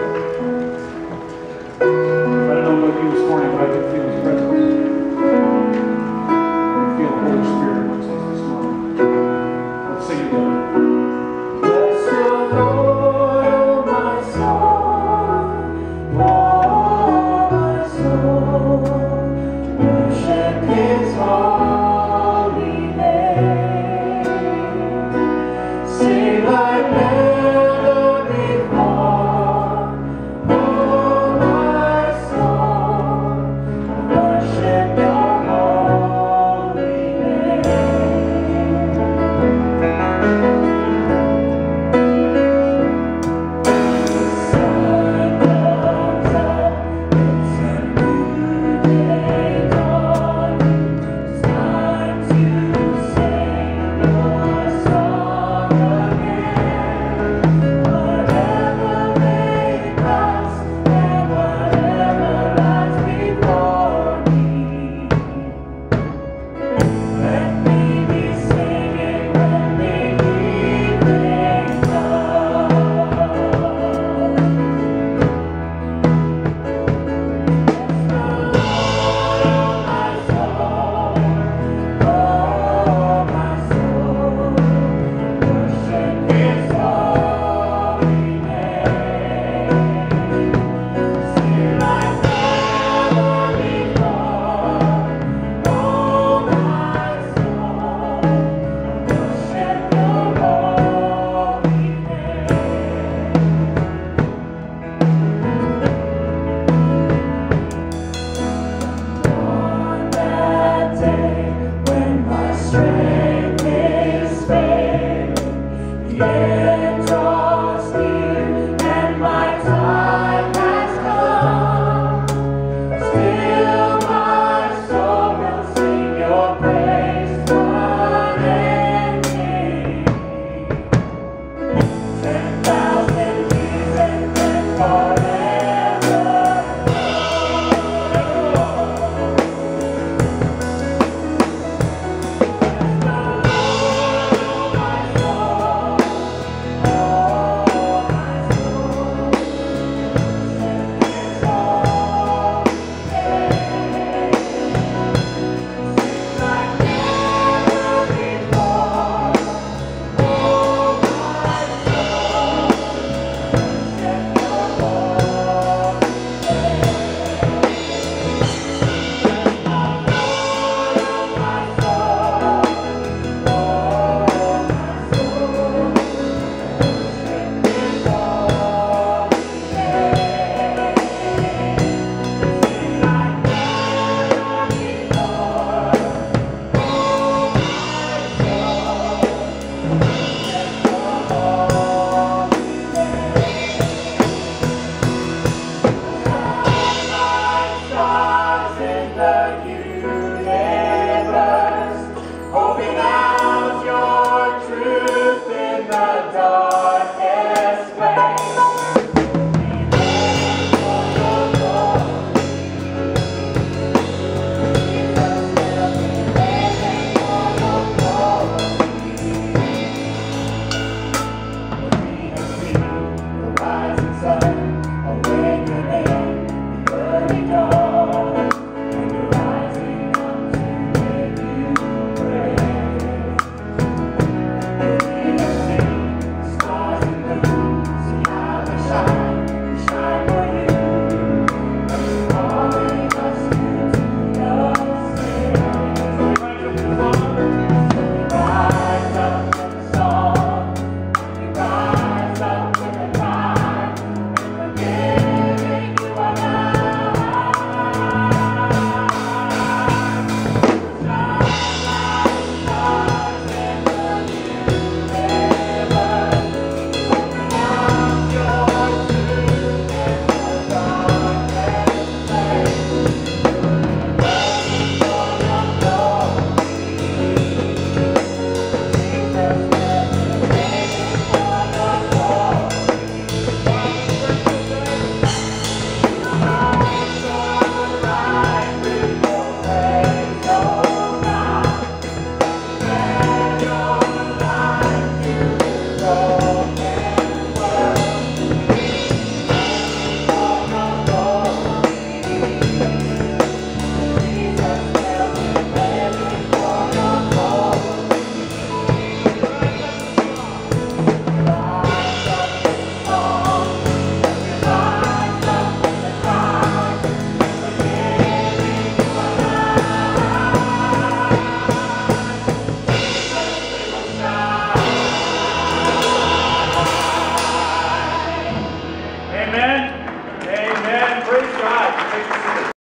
I don't know about you this morning, but I can feel for